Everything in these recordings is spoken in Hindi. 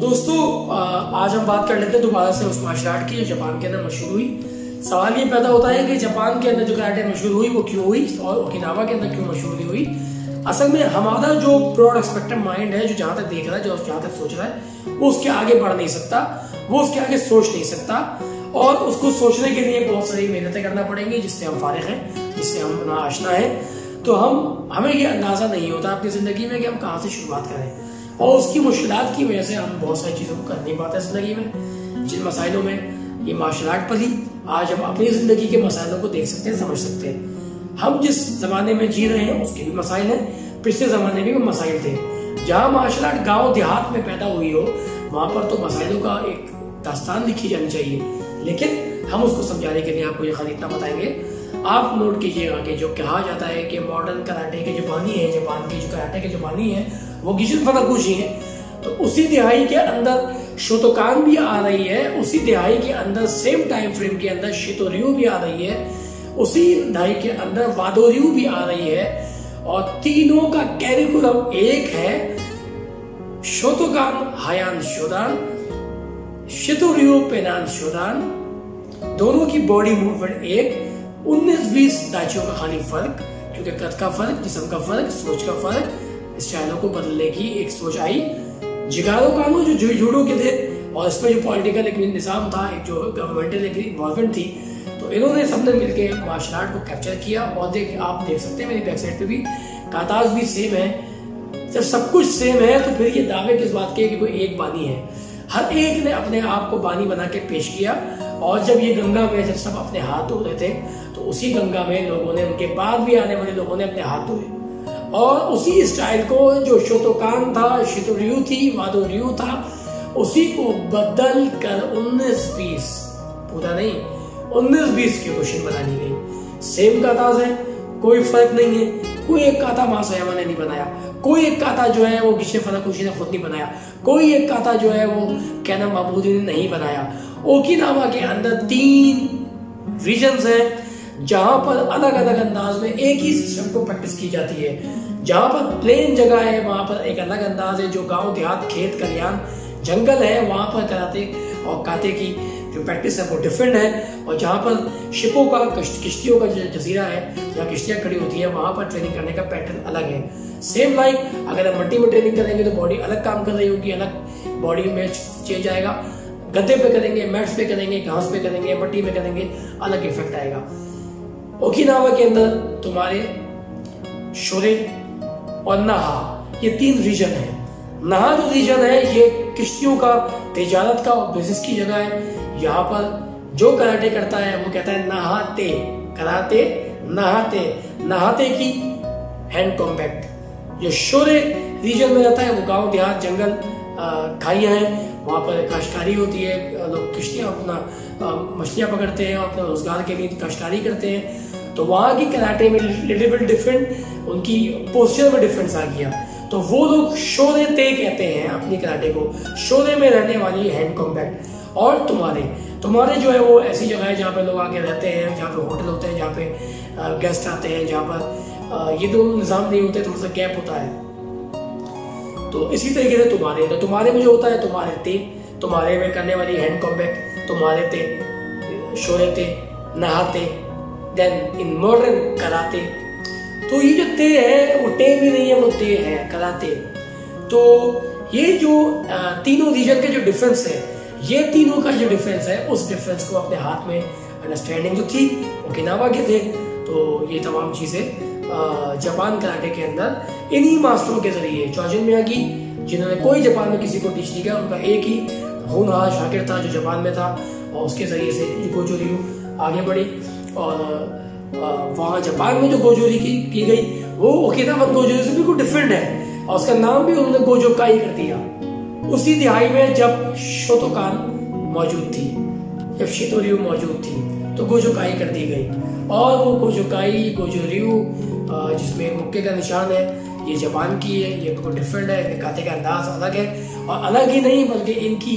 दोस्तों आज हम बात कर लेते हैं दोबारा से उस मार्शल आर्ट की जो जापान के अंदर मशहूर हुई। सवाल ये पैदा होता है कि जापान के अंदर जो कराटे मशहूर हुई, वो क्यों हुई और ओकिनावा के अंदर क्यों मशहूर नहीं हुई? असल में हमारा जो ब्रॉड एक्सपेक्टिव माइंड है, जो जहाँ तक देख रहा है, जो जहाँ तक सोच रहा है, वो उसके आगे बढ़ नहीं सकता, वो उसके आगे सोच नहीं सकता और उसको सोचने के लिए बहुत सारी मेहनतें करना पड़ेंगी जिससे हम फारिग हैं, जिससे हम ना आशना है। तो हम, हमें ये अंदाज़ा नहीं होता अपनी ज़िंदगी में कि हम कहाँ से शुरुआत करें। और उसकी मुश्किल की वजह से हम बहुत सारी चीज़ों को कर नहीं पाते ज़िंदगी में। जिन मसाइलों में ये मार्शल आर्ट पली, आज हम अपनी ज़िंदगी के मसाइलों को देख सकते हैं, समझ सकते हैं। हम जिस जमाने में जी रहे हैं, उसके भी मसाइल हैं। पिछले जमाने में भी मसाइल थे। जहाँ मार्शल आर्ट गाँव देहात में पैदा हुई हो, वहाँ पर तो मसाइलों का एक दास्तान लिखी जानी चाहिए। लेकिन हम उसको समझाने के लिए आपको ये खाली इतना बताएँगे। आप नोट कीजिएगा कि जो कहा जाता है कि मॉडर्न कराटे के जो बानी है, जापान के जो कराटे के जो बानी है वो गिशिन फनाकुशी है। तो उसी दिहाई के अंदर शोतोकान भी आ रही है, उसी दिहाई के अंदर सेम टाइम फ्रेम के अंदर शितोरियो भी आ रही है, उसी दहाई के अंदर वादोरियो भी आ रही है, और तीनों का कैरिकुलम एक है, शोतोकान हयान शोदान, शितोरियो पेनान शोदान, दोनों की बॉडी मूवमेंट एक 19-20 दाचियों का खाली फ़र्क, क्योंकि कद का फ़र्क, जिसम का फ़र्क, सोच का फ़र्क स्टाइलों को बदलने की एक सोच आई। जिगारो कानून जो जुड़ो के थे, और इसमें जो पॉलिटिकल एक निज़ाम था, एक जो गवर्नमेंटल एक इन्वॉल्वमेंट थी तो इन्होंने सबने मिलकर मार्शल आर्ट को कैप्चर किया। और देख, आप देख सकते हैं, मेरी बैक साइड पे भी काताज भी सेम है। जब सब कुछ सेम है तो फिर ये दावे किस बात के कि कोई एक बानी है? हर एक ने अपने आप को बानी बना के पेश किया। और जब ये गंगा में जब सब अपने हाथ धो रहे थे तो उसी गंगा में लोगों ने, उनके बाद भी आने वाले लोगों ने अपने हाथ धोए। और उसी स्टाइल को जो शोतोकान था, शितुरियु थी माधुरियु था, उसी को बदल कर उन्नीस बीस, पूरा नहीं, उन्नीस बीस की क्वेश्चन बना ली गई। सेम काताज है, कोई फ़र्क नहीं है। कोई एक काता मासयामा ने नहीं बनाया। कोई एक काता जो है वो गिशे फनाकुशी ने खुद नहीं बनाया। कोई एक काता जो है वो कैना महमूदी ने नहीं बनाया। ओकिनावा के अंदर तीन रीजन हैं। जहाँ पर अलग अलग अंदाज में एक ही सिस्टम को प्रैक्टिस की जाती है। जहाँ पर प्लेन जगह है, वहाँ पर एक अलग अंदाज है, जो गाँव, देहात, खेत, कल्याण, जंगल है, वहाँ पर कराते और काते की जो प्रैक्टिस है वो डिफरेंट है। और जहाँ पर शिपों का किश्तियों का जजीरा है, जहाँ किश्तियाँ खड़ी होती है, वहाँ पर ट्रेनिंग करने का पैटर्न अलग है। सेम लाइक अगर हम मल्टी में ट्रेनिंग करेंगे तो बॉडी अलग काम कर रही होगी, अलग बॉडी में चेंज आएगा। गद्दे पे करेंगे, मैट्स पे करेंगे, घास पे करेंगे, मट्टी में करेंगे, अलग इफ़ेक्ट आएगा। ओकिनावा के अंदर तुम्हारे शोरे और नहा, ये तीन रीजन है। नहा जो रीजन है, ये किश्तियों का, तजारत का और बिज़नेस की जगह है। यहाँ पर जो कराटे करता है, वो कहता है, नहाते, कराते, नहाते। नहाते की हैंड कॉम्पैक्ट जो शोरे रीजन में रहता है, वो गाँव, देहात, जंगल खाइया है। वहाँ पर काश्तकारी होती है, लोग किश्तियाँ अपना मछलियाँ पकड़ते हैं और अपने रोज़गार के लिए काश्तकारी करते हैं तो वहाँ की कराटे में लिटिल डिफरेंट उनकी पोस्चर में डिफरेंस आ गया। तो वो लोग शोरे ते कहते हैं अपनी कराटे को। शोरे में रहने वाली हैंड कॉम्पैक्ट और तुम्हारे तुम्हारे जो है वो ऐसी जगह है जहाँ पे लोग आके रहते हैं, जहाँ पे होटल होते हैं, जहाँ पे गेस्ट आते हैं, जहाँ पर ये तो निज़ाम नहीं होते, थोड़ा सा गैप होता है। तो इसी तरीके से तुम्हारे तो तुम्हारे में जो होता है, तुम्हारे ते, तुम्हारे में करने वाली हैंड कॉम्बैक्ट तुम्हारे ते शोरे ते, नहाते देन इन मॉडर्न कराते तो ये जो ते है, वो टे भी नहीं है, वो ते है कराते तो ये जो तीनों रीजन के जो डिफरेंस है, ये तीनों का जो डिफरेंस है, उस डिफरेंस को अपने हाथ में अंडरस्टैंडिंग जो थी, वो किनावा के थे। तो ये तमाम चीज़ें जापान कराटे के अंदर, इन्हीं मास्टरों के ज़रिए, चौजिन मियागी, जिन्होंने कोई जापान में किसी को टीच नहीं किया, उनका एक ही होनहार शाकिर था जो जापान में था और उसके ज़रिए से गोजोरी आगे बढ़ी और वहाँ जापान में जो गोजोरी की, की गई वो ओकिनावन गोजोरी से बिल्कुल डिफरेंट है और उसका नाम भी उन्होंने गोजोकाई कर दिया। उसी दिहाई में जब शोतोकान मौजूद थी जब शितोरियो मौजूद थी तो गोजोकाई कर दी गई। और वो गोजोकाई गोजोरियो जिसमें मुक्के का निशान है ये जापान की है ये बिल्कुल डिफरेंट है खाते का अंदाज अलग है और अलग ही नहीं बल्कि इनकी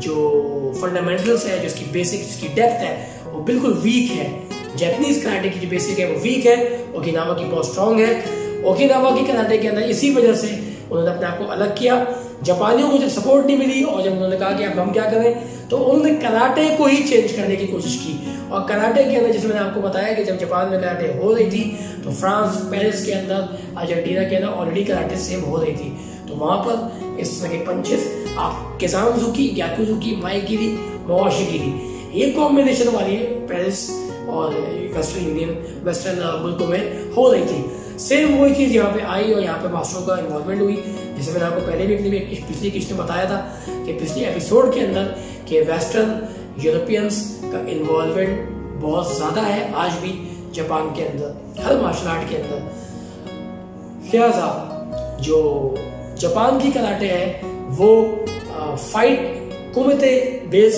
जो फंडामेंटल्स है, जो इसकी बेसिक इसकी डेप्थ है, वो बिल्कुल वीक है। जैपनीज कराटे की जो बेसिक है, वो वीक है। ओकिनावा की बहुत स्ट्रांग है। ओकिनावा की कराटे के अंदर इसी वजह से उन्होंने अपने आप को अलग किया। जापानियों को जब सपोर्ट नहीं मिली और जब उन्होंने कहा कि अब हम क्या करें तो उन्होंने कराटे को ही चेंज करने की कोशिश की। और कराटे के अंदर जैसे मैंने आपको बताया कि जब जापान में कराटे हो रही थी तो फ्रांस, पेरिस के अंदर, अर्जेंटीना के अंदर ऑलरेडी कराटे सेम हो रही थी। तो वहाँ पर इस तरह के पंचेस आप केसानजुकी ग्याकुजुकी माइगिरी मवाशिगिरी ये कॉम्बिनेशन वाली पेरिस और वेस्टर्न यूनियन, वेस्टर्न मुल्कों में हो रही थी। सेम वही चीज़ यहाँ पे आई और यहाँ पे मास्टरों का इन्वॉल्वमेंट हुई। जैसे मैंने आपको पहले भी अपनी पिछली किस्त में बताया था कि पिछले एपिसोड के अंदर कि वेस्टर्न यूरोपियंस का इन्वॉल्वमेंट बहुत ज़्यादा है आज भी जापान के अंदर, हर मार्शल आर्ट के अंदर। लिहाजा जो जापान की कराटे है, वो फाइट कुमते बेस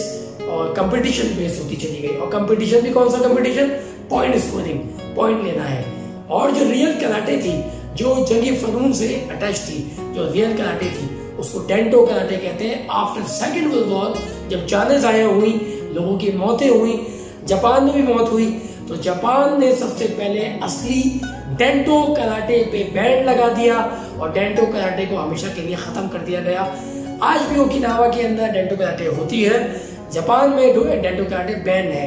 और कंपटीशन बेस होती चली गई। और कंपटीशन भी कौन सा कंपटीशन पॉइंट स्कोरिंग पॉइंट लेना है। और जो रियल कराटे थी, जो जंगी फनून से अटैच थी, जो रियल कराटे थी उसको डेंटो कराटे कहते हैं। आफ्टर सेकेंड वर्ल्ड वॉर जब जाने जाया हुई, लोगों की मौतें हुई, जापान में भी मौत हुई तो जापान ने सबसे पहले असली डेंटो कराटे पे बैंड लगा दिया और डेंटो कराटे को हमेशा के लिए खत्म कर दिया गया। आज भी ओकिनावा के अंदर डेंटो कराटे होती है। जापान में डेंटो कराटे बैन है।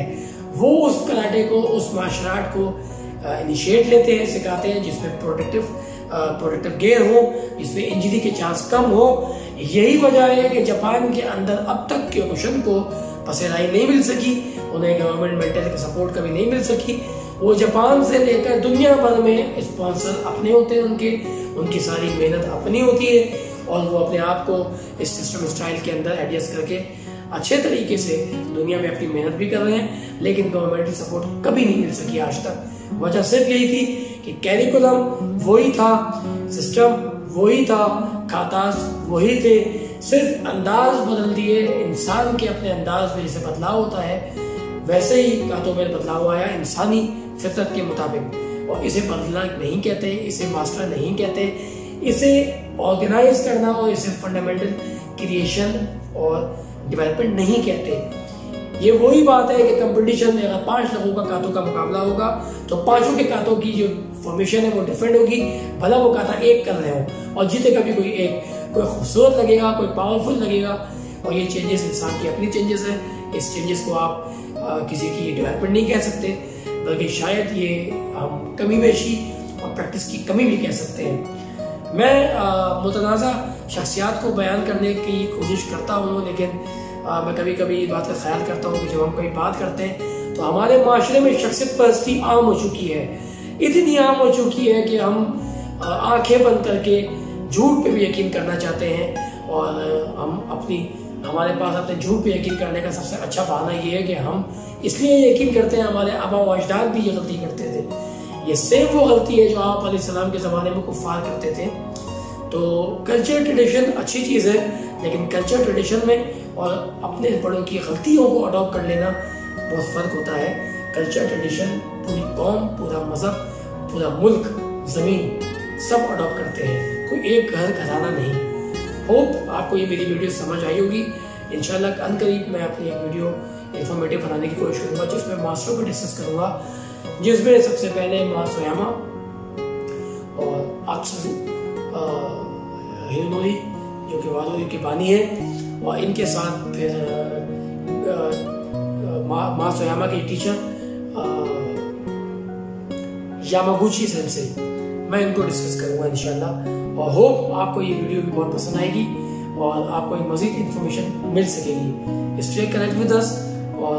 वो उस कराटे को, उस मार्शल आर्ट को इनिशिएट लेते हैं, सिखाते हैं, जिसमें प्रोटेक्टिव प्रोटेक्टिव गेयर हो, जिसमें इंजरी के चांस कम हो, यही वजह है कि जापान के अंदर अब तक के क्वेश्चन को पसेराई नहीं मिल सकी, उन्हें गवर्नमेंट मेंटल सपोर्ट कभी नहीं मिल सकी। वो जापान से लेकर दुनिया भर में स्पॉन्सर अपने होते हैं उनके, उनकी सारी मेहनत अपनी होती है, और वो अपने आप को इस सिस्टम स्टाइल के अंदर एडजस्ट करके अच्छे तरीके से दुनिया में अपनी मेहनत भी कर रहे हैं, लेकिन गवर्नमेंटल सपोर्ट कभी नहीं मिल सकी आज तक। वजह सिर्फ़ यही थी कि कैरिकुलम वही था, सिस्टम वही था खाताज वही थे। सिर्फ़ अंदाज बदल दिए, इंसान के अपने अंदाज में जैसे बदलाव होता है, वैसे ही कातों में बदलाव आया इंसानी फितरत के मुताबिक। और इसे बदलना नहीं कहते, इसे मास्टर नहीं कहते। इसे ऑर्गेनाइज करना और इसे फंडामेंटल क्रिएशन और डेवलपमेंट नहीं कहते। ये वही बात है कि कंपटीशन में अगर पाँच लोगों का कातों का मुकाबला होगा तो पाँचों के कातों की जो फॉर्मेशन है वो डिफरेंट होगी। भला वो काता एक कर रहे हो और जीते कभी कोई एक। कोई खूबसूरत लगेगा कोई पावरफुल लगेगा और ये चेंजेस इंसान की अपनी चेंजेस है। इस चेंजेस को आप आ, किसी की डेवलपमेंट नहीं कह सकते बल्कि शायद ये हम कमी बेशी और प्रैक्टिस की कमी भी कह सकते हैं। मैं मुतनाज़ा शख्सियात को बयान करने की कोशिश करता हूँ लेकिन आ, मैं कभी कभी इस बात का ख्याल करता हूँ कि जब हम कोई बात करते हैं तो हमारे माशरे में शख्सियत परस्ती आम हो चुकी है। इतनी आम हो चुकी है कि हम आँखें बंद करके झूठ पे भी यकीन करना चाहते हैं और हम अपनी हमारे पास अपने झूठ पे यकीन करने का सबसे अच्छा बहाना ये है कि हम इसलिए यकीन करते हैं हमारे आबा अजदाद भी ये गलती करते थे। ये सेम वो गलती है जो आप सलाम के ज़माने में कुफार करते थे। तो कल्चर ट्रेडिशन अच्छी चीज़ है लेकिन कल्चर ट्रेडिशन में और अपने बड़ों की गलतियों को अडॉप्ट कर लेना बहुत फ़र्क होता है। कल्चर ट्रेडिशन पूरी कौम, पूरा मज़हब, पूरा मुल्क, ज़मीन, सब अडॉप्ट करते हैं। कोई एक घर खजाना नहीं। होप आपको ये मेरी वीडियो समझ आई होगी। इनशाला अन करीब मैं अपनी एक वीडियो इंफॉर्मेटिव बनाने की कोशिश करूँगा, जिसमें मास्टरों को डिस्कस करूँगा, जिसमें सबसे पहले माँ मासोयामा और अक्सर हिलनोई जो कि वादोई के बानी है और इनके साथ फिर माँ सोयामा के टीचर यामागुची से मैं इनको डिस्कस करूँगा इंशाल्लाह। और होप आपको ये वीडियो भी बहुत पसंद आएगी और आपको एक मजीद इन्फॉर्मेशन मिल सकेगी। स्टे कनेक्ट विद अस और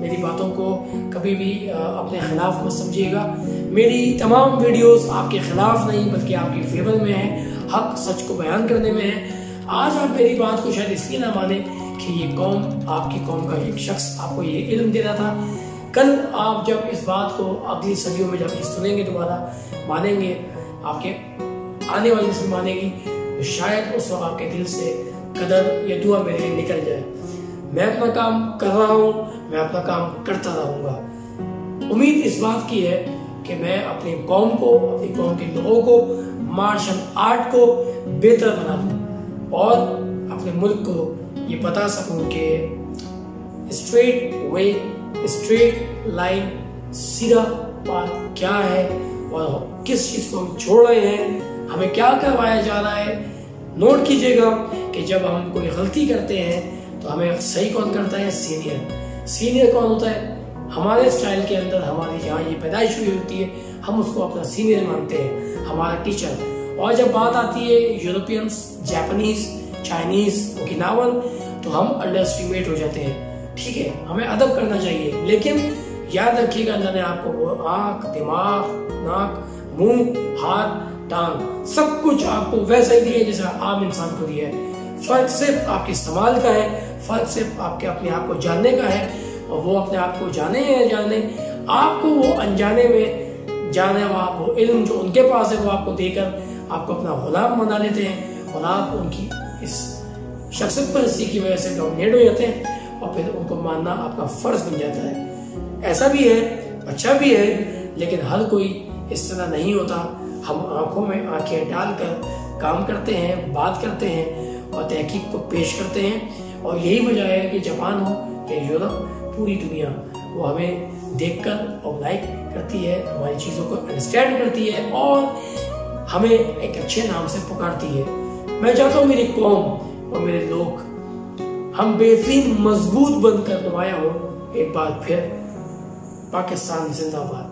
मेरी बातों को कभी भी अपने खिलाफ मत समझिएगा। मेरी तमाम वीडियोस आपके खिलाफ नहीं, बल्कि आपके फेवर में है, हक सच को बयान करने में है। आज आप मेरी बात को शायद इसलिए ना माने कि ये कौम, आपकी कौम का एक शख्स आपको ये इल्म दे रहा था। कल आप जब इस बात को अगली सदियों में जब सुनेंगे दोबारा, मानेंगे, आपके आने वाली नस्ल मानेगी तो शायद उस वक्त आपके दिल से कदर या दुआ मेरे लिए निकल जाए। मैं अपना काम कर रहा हूँ, मैं अपना काम करता रहूँगा। उम्मीद इस बात की है कि मैं अपनी कौम को, अपनी कौम के लोगों को, मार्शल आर्ट को बेहतर बना दूँ। और अपने मुल्क को ये बता सकूँ कि स्ट्रेट वे स्ट्रेट लाइन सीधा बात क्या है और किस चीज़ को हम छोड़ रहे हैं, हमें क्या करवाया जा रहा है। नोट कीजिएगा कि जब हम कोई गलती करते हैं तो हमें सही कौन करता है? सीनियर सीनियर कौन होता है? हमारे स्टाइल के अंदर हमारी जहाँ ये पैदाइश हुई होती है, हम उसको अपना सीनियर मानते हैं। हमारा टीचर और जब बात आती है यूरोपियंस जापानीज चाइनीज़ ओकिनावन तो हम अंडर एस्टिमेट हो जाते हैं। ठीक है, हमें अदब करना चाहिए। लेकिन याद रखिएगा अल्लाह ने आपको आँख, दिमाग, नाक, मुँह, हाथ, टांग, सब कुछ आपको वैसा ही दिया जैसा आम इंसान को दिया है। फ़र्क सिर्फ़ आपके इस्तेमाल का है, फ़र्क सिर्फ़ आपके अपने आप को जानने का है, और वो अपने आप को जाने या जाने, आपको वो अनजाने में जाने वो इल्म जो उनके पास है, वो आपको देकर आपको अपना गुलाम बना लेते हैं और आप उनकी इस शख्सियत परिस्थिति की वजह से डोमिनेट हो जाते हैं और फिर उनको मानना आपका फ़र्ज़ बन जाता है। ऐसा भी है अच्छा भी है, लेकिन हर कोई इस तरह नहीं होता। हम आँखों में आँखें डालकर काम करते हैं, बात करते हैं और तहकीक को पेश करते हैं और यही वजह है कि जापान हो या यूरोप, पूरी दुनिया वो हमें देखकर और लाइक करती है, हमारी चीज़ों को अंडरस्टैंड करती है और हमें एक अच्छे नाम से पुकारती है। मैं चाहता हूँ मेरी कौम और मेरे लोग हम बेहतरीन, मज़बूत बनकर नुमाया हो। एक बार फिर पाकिस्तान जिंदाबाद।